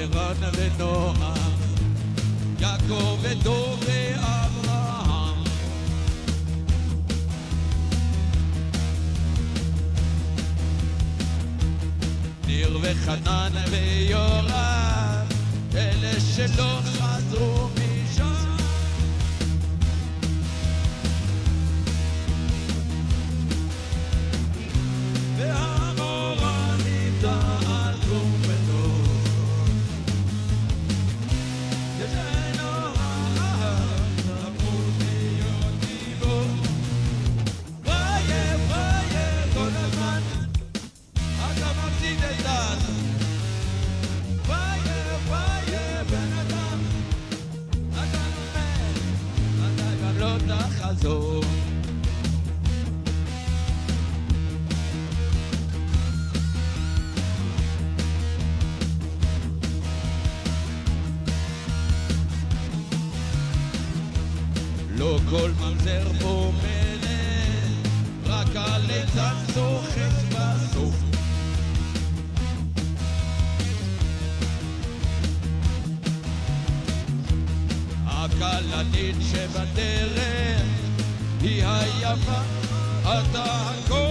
ורן ונועם, יעקב ודוב ואברהם. ניר וחנן ויורם, אלה שלא תחזור. לא כל ממזר פה מלך, הכלנית שבדרך היא היפה, אתה הכל